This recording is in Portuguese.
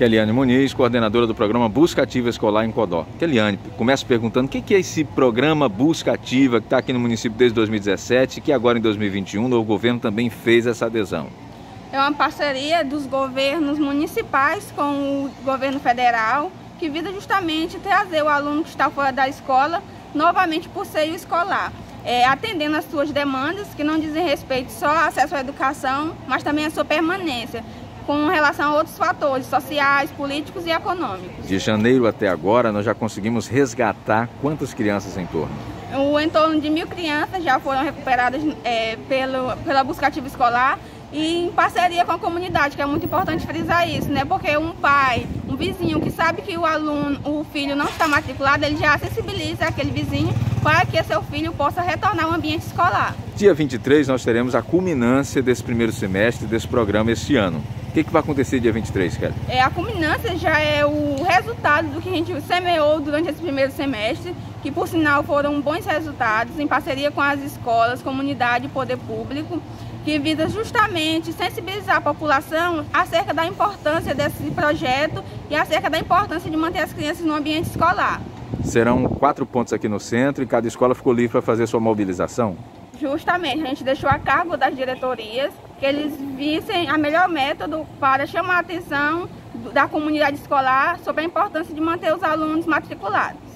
Keliane Muniz, coordenadora do programa Busca Ativa Escolar em Codó. Keliane, começa perguntando o que é esse programa Busca Ativa que está aqui no município desde 2017 e que agora em 2021 o governo também fez essa adesão. É uma parceria dos governos municipais com o governo federal que visa justamente trazer o aluno que está fora da escola novamente por seio escolar. É, atendendo às suas demandas, que não dizem respeito só ao acesso à educação, mas também à sua permanência com relação a outros fatores sociais, políticos e econômicos. De janeiro até agora, nós já conseguimos resgatar quantas crianças em torno? O entorno de mil crianças já foram recuperadas é, pelo, pela busca ativa escolar e em parceria com a comunidade, que é muito importante frisar isso, né? Porque um pai, um vizinho que sabe que o aluno, o filho não está matriculado, ele já sensibiliza aquele vizinho para que seu filho possa retornar ao ambiente escolar. Dia 23 nós teremos a culminância desse primeiro semestre desse programa este ano. O que, que vai acontecer dia 23, Kelly? É, a culminância já é o resultado do que a gente semeou durante esse primeiro semestre, que por sinal foram bons resultados em parceria com as escolas, comunidade e poder público, que visa justamente sensibilizar a população acerca da importância desse projeto e acerca da importância de manter as crianças no ambiente escolar. Serão quatro pontos aqui no centro e cada escola ficou livre para fazer sua mobilização? Justamente, a gente deixou a cargo das diretorias que eles vissem a melhor método para chamar a atenção da comunidade escolar sobre a importância de manter os alunos matriculados.